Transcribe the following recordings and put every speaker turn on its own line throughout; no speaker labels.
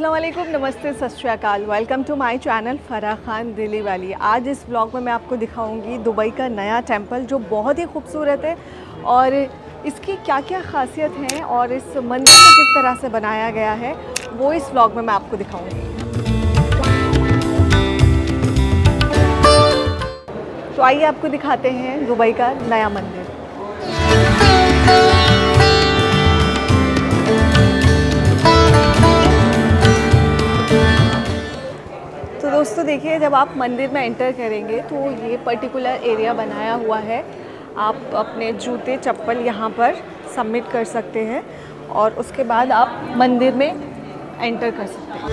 वालेकुम नमस्ते, सत श्रीकाल welcome to my channel Farah Khan Delhi वाली। आज इस ब्लॉग में मैं आपको दिखाऊँगी दुबई का नया टेंपल जो बहुत ही खूबसूरत है और इसकी क्या क्या खासियत हैं और इस मंदिर को किस तरह से बनाया गया है, वो इस ब्लॉग में मैं आपको दिखाऊँगी। तो आइए आपको दिखाते हैं दुबई का नया मंदिर। तो दोस्तों देखिए, जब आप मंदिर में एंटर करेंगे तो ये पर्टिकुलर एरिया बनाया हुआ है। आप अपने जूते, चप्पल यहाँ पर सबमिट कर सकते हैं और उसके बाद आप मंदिर में एंटर कर सकते हैं।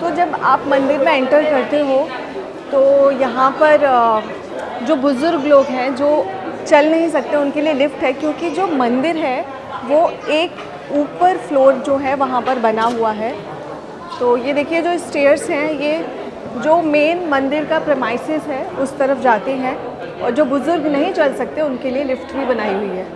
तो जब आप मंदिर में एंटर करते हो तो यहाँ पर जो बुज़ुर्ग लोग हैं, जो चल नहीं सकते, उनके लिए लिफ्ट है, क्योंकि जो मंदिर है, वो एक ऊपर फ्लोर जो है, वहाँ पर बना हुआ है। तो ये देखिए जो स्टेयर्स हैं, ये जो मेन मंदिर का प्रमाइसिस है, उस तरफ़ जाते हैं और जो बुज़ुर्ग नहीं चल सकते, उनके लिए लिफ्ट भी बनाई हुई है।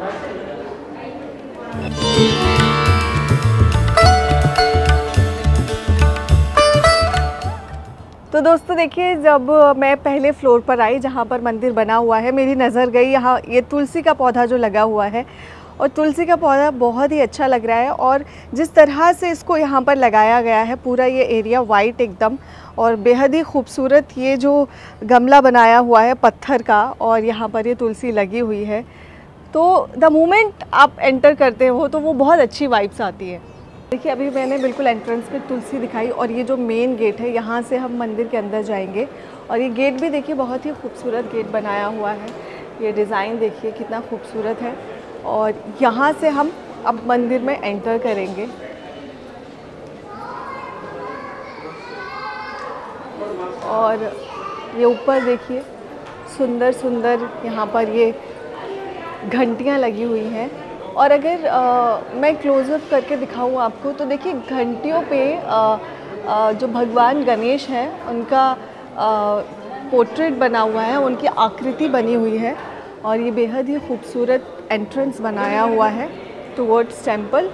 तो दोस्तों देखिए, जब मैं पहले फ्लोर पर आई, जहाँ पर मंदिर बना हुआ है, मेरी नज़र गई, यहाँ ये तुलसी का पौधा जो लगा हुआ है और तुलसी का पौधा बहुत ही अच्छा लग रहा है और जिस तरह से इसको यहाँ पर लगाया गया है, पूरा ये एरिया वाइट एकदम और बेहद ही खूबसूरत ये जो गमला बनाया हुआ है पत्थर का और यहाँ पर ये तुलसी लगी हुई है। तो द मोमेंट आप एंटर करते हो तो वो बहुत अच्छी वाइब्स आती है। देखिए, अभी मैंने बिल्कुल एंट्रेंस पे तुलसी दिखाई और ये जो मेन गेट है, यहाँ से हम मंदिर के अंदर जाएँगे और ये गेट भी देखिए बहुत ही खूबसूरत गेट बनाया हुआ है। ये डिज़ाइन देखिए कितना खूबसूरत है। और यहाँ से हम अब मंदिर में एंटर करेंगे। और ये ऊपर देखिए सुंदर सुंदर यहाँ पर ये घंटियाँ लगी हुई हैं। और अगर आ, मैं क्लोज़अप करके दिखाऊँ आपको तो देखिए घंटियों पे आ, आ, जो भगवान गणेश हैं उनका पोर्ट्रेट बना हुआ है उनकी आकृति बनी हुई है। और ये बेहद ही खूबसूरत एंट्रेंस बनाया हुआ है टूवर्ड्स टेंपल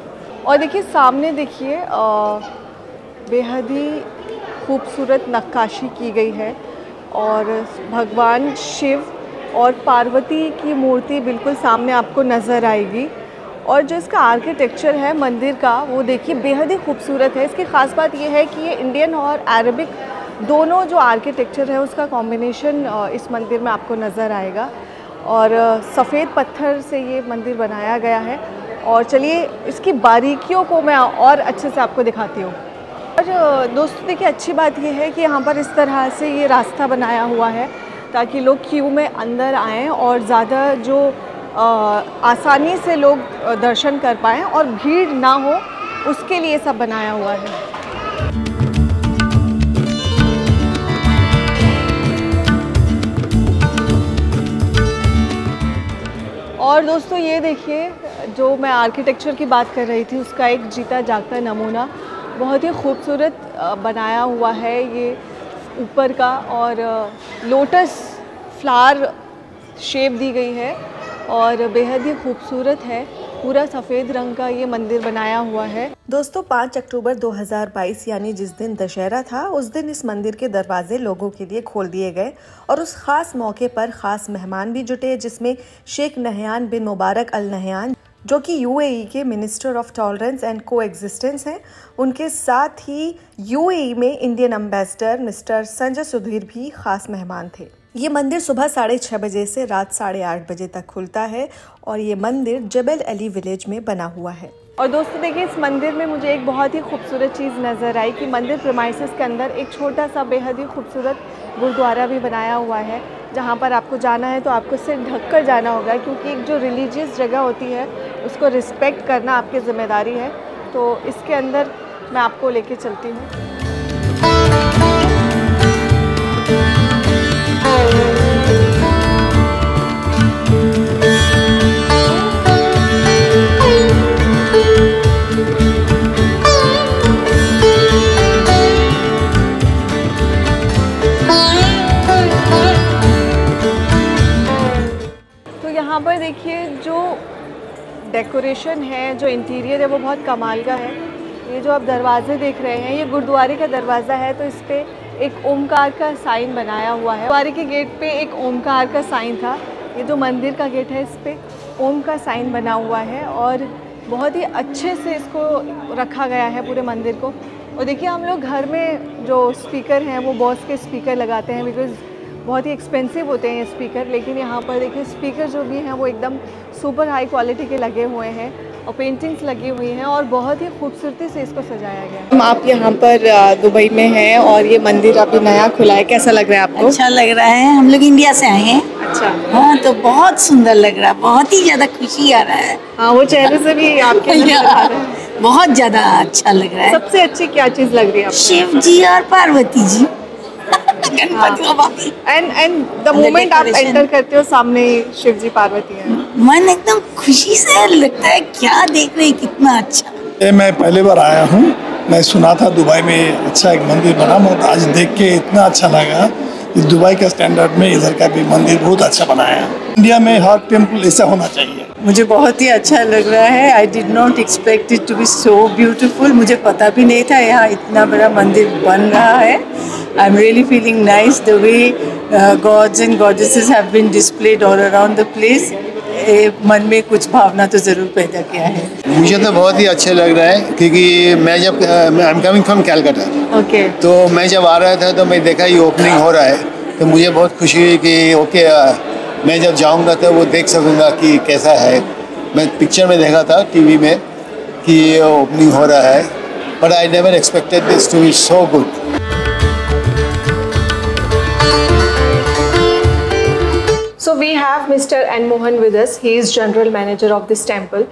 और देखिए, सामने देखिए बेहद ही खूबसूरत नक्काशी की गई है और भगवान शिव और पार्वती की मूर्ति बिल्कुल सामने आपको नज़र आएगी। और जो इसका आर्किटेक्चर है, मंदिर का, वो देखिए बेहद ही खूबसूरत है। इसकी ख़ास बात ये है कि ये इंडियन और अरबिक दोनों जो आर्किटेक्चर है, उसका कॉम्बिनेशन इस मंदिर में आपको नज़र आएगा। और सफ़ेद पत्थर से ये मंदिर बनाया गया है। और चलिए इसकी बारीकियों को मैं और अच्छे से आपको दिखाती हूँ। और दोस्तों देखिए अच्छी बात ये है कि यहाँ पर इस तरह से ये रास्ता बनाया हुआ है ताकि लोग क्यू में अंदर आएँ और ज़्यादा जो आ, आसानी से लोग दर्शन कर पाएँ और भीड़ ना हो उसके लिए सब बनाया हुआ है। दोस्तों, ये देखिए, जो मैं आर्किटेक्चर की बात कर रही थी, उसका एक जीता जागता नमूना बहुत ही खूबसूरत बनाया हुआ है ये ऊपर का और लोटस फ्लावर शेप दी गई है और बेहद ही खूबसूरत है। पूरा सफ़ेद रंग का ये मंदिर बनाया हुआ है। दोस्तों 5 अक्टूबर 2022 यानी जिस दिन दशहरा था, उस दिन इस मंदिर के दरवाजे लोगों के लिए खोल दिए गए और उस खास मौके पर खास मेहमान भी जुटे, जिसमें Sheikh Nahyan bin Mubarak Al Nahyan, जो कि यूएई के minister of tolerance and coexistence हैं। उनके साथ ही यूएई में Indian ambassador mister Sanjay Sudhir भी खास मेहमान थे। ये मंदिर सुबह साढ़े छः बजे से रात साढ़े आठ बजे तक खुलता है और ये मंदिर जबल अली विलेज में बना हुआ है। और दोस्तों, देखिए, इस मंदिर में मुझे एक बहुत ही खूबसूरत चीज़ नज़र आई कि मंदिर प्रमाइसिस के अंदर एक छोटा सा बेहद ही खूबसूरत गुरुद्वारा भी बनाया हुआ है। जहाँ पर आपको जाना है तो आपको सिर ढक कर जाना होगा क्योंकि एक जो रिलीजियस जगह होती है, उसको रिस्पेक्ट करना आपकी ज़िम्मेदारी है। तो इसके अंदर मैं आपको लेके चलती हूँ। देखिए, जो डेकोरेशन है, जो इंटीरियर है, वो बहुत कमाल का है। ये जो आप दरवाजे देख रहे हैं, ये गुरुद्वारे का दरवाज़ा है तो इस पर एक ओमकार का साइन बनाया हुआ है। गुरुद्वारे के गेट पे एक ओमकार का साइन था। ये जो मंदिर का गेट है, इस पर ओम का साइन बना हुआ है और बहुत ही अच्छे से इसको रखा गया है पूरे मंदिर को। और देखिए, हम लोग घर में जो स्पीकर हैं, वो बॉस के स्पीकर लगाते हैं बिकॉज़ बहुत ही एक्सपेंसिव होते हैं ये स्पीकर लेकिन यहाँ पर देखिए स्पीकर जो भी हैं वो एकदम सुपर हाई क्वालिटी के लगे हुए हैं और पेंटिंग्स लगी हुई हैं और बहुत ही खूबसूरती से इसको सजाया गया है। आप यहाँ पर दुबई में हैं और ये मंदिर अभी नया खुला है। कैसा लग रहा है आपको?
अच्छा लग रहा है। हम लोग इंडिया से आए हैं।
अच्छा।
हाँ तो बहुत सुंदर लग रहा है। बहुत ही ज़्यादा खुशी आ रहा है।
हाँ वो चेहरे से भी आपके नज़र आ रहा है।
बहुत ज़्यादा अच्छा लग रहा है।
सबसे अच्छी क्या चीज़ लग रही है
शिव जी और Parvati ji.
And and the moment आप एंटर करते हो सामने शिव जी पार्वती हैं।
मन एकदम खुशी से लगता है क्या देख रहे कितना अच्छा।
ए, मैं पहली बार आया हूँ। मैं सुना था दुबई में अच्छा एक मंदिर बना मगर आज देख के इतना अच्छा लगा। इस दुबई के स्टैंडर्ड में इधर का भी मंदिर बहुत अच्छा बनाया है। इंडिया में हर टेंपल ऐसा होना चाहिए।
मुझे बहुत ही अच्छा लग रहा है। I did not expect it to be so beautiful मुझे पता भी नहीं था यहाँ इतना बड़ा मंदिर बन रहा है। I am really feeling nice the way gods and goddesses have been displayed all around the place मन में कुछ भावना तो ज़रूर पैदा किया है।
मुझे तो बहुत ही अच्छे लग रहा है क्योंकि मैं जब I am coming from Calcutta
okay
तो मैं जब आ रहा था तो मैं देखा ये ओपनिंग हो रहा है तो मुझे बहुत खुशी हुई कि ओके मैं जब जाऊँगा तो वो देख सकूँगा कि कैसा है। मैं पिक्चर में देखा था टीवी में कि ये ओपनिंग हो रहा है but I never expected this to be so good
So we have Mr. N. Mohan with us. He is general manager of this temple.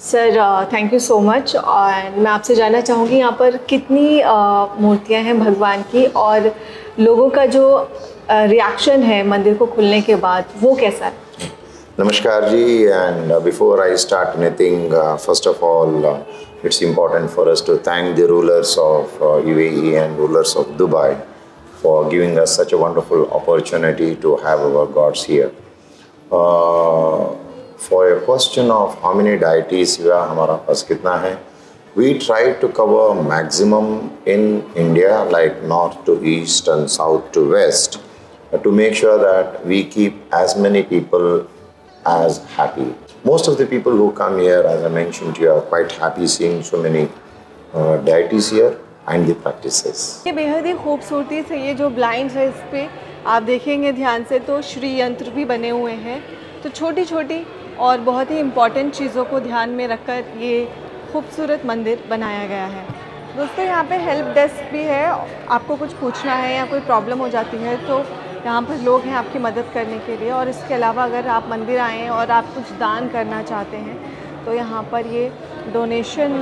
Sir thank you so much और मैं आपसे जानना चाहूँगी यहाँ पर कितनी uh, मूर्तियाँ हैं भगवान की और लोगों का जो रिएक्शन है मंदिर को खुलने के बाद वो कैसा है
uh, before I start anything, uh, first of all, uh, it's important for us to thank the rulers of uh, UAE and rulers of Dubai for giving us such a wonderful opportunity to have our gods here. For a question of how many deities हुआ हमारा पास कितना है we try to cover maximum in India like north to east and south to west to make sure that we keep as many people as happy most of the people who come here as I मैं quite happy seeing so many deities here and the
practice बेहद ही खूबसूरती से ये जो blind है इस पर आप देखेंगे ध्यान से तो श्री यंत्र भी बने हुए हैं। तो छोटी छोटी और बहुत ही इंपॉर्टेंट चीज़ों को ध्यान में रखकर ये खूबसूरत मंदिर बनाया गया है। दोस्तों, यहाँ पे हेल्प डेस्क भी है। आपको कुछ पूछना है या कोई प्रॉब्लम हो जाती है तो यहाँ पर लोग हैं आपकी मदद करने के लिए। और इसके अलावा अगर आप मंदिर आएँ और आप कुछ दान करना चाहते हैं तो यहाँ पर ये डोनेशन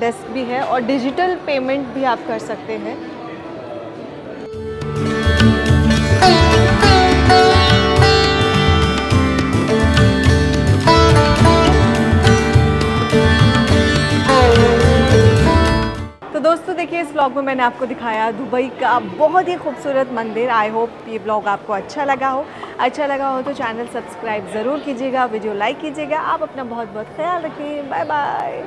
डेस्क भी है और डिजिटल पेमेंट भी आप कर सकते हैं। ब्लॉग में मैंने आपको दिखाया दुबई का बहुत ही खूबसूरत मंदिर। आई होप ये ब्लॉग आपको अच्छा लगा हो। अच्छा लगा हो तो चैनल सब्सक्राइब ज़रूर कीजिएगा वीडियो लाइक कीजिएगा। आप अपना बहुत बहुत ख्याल रखिए बाय बाय